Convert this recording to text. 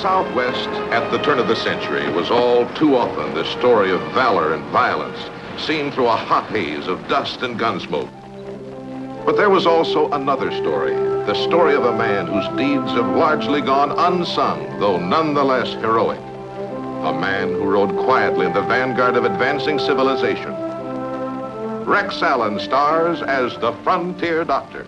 Southwest at the turn of the century was all too often the story of valor and violence seen through a hot haze of dust and gun smoke. But there was also another story, the story of a man whose deeds have largely gone unsung, though nonetheless heroic. A man who rode quietly in the vanguard of advancing civilization. Rex Allen stars as the Frontier Doctor.